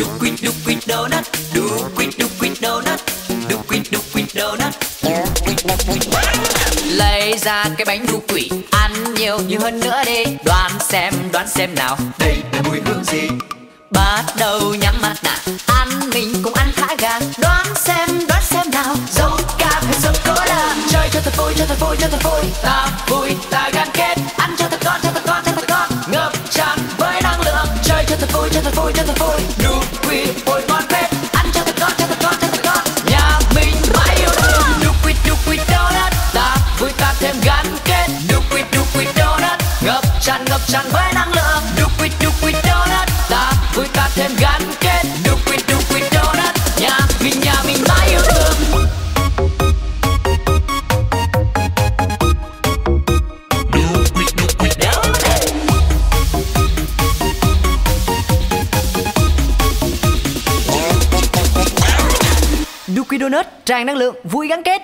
đu quýt đu quýt donut. Đu quýt đu quýt donut. Đu quýt đu quýt donut. Lấy ra cái bánh đu quỷ ăn nhiều nhiều hơn nữa đi. Đoán xem đoán xem nào. Đây là mùi hương gì? Bắt đầu nhắm mắt nào ăn mình cũng ăn khá gà. Đoán xem đoán xem nào. Dâu cam hay dâu cola chơi cho thật vui cho thật vui cho thật vui. Ta vui ta gắn kết. Ăn cho thật ngon thêm gắn kết. Đục quỷ đục quỷ donut. Nhà mình nhà mình mãi yêu thương. Duki Donut tràn năng lượng vui gắn kết.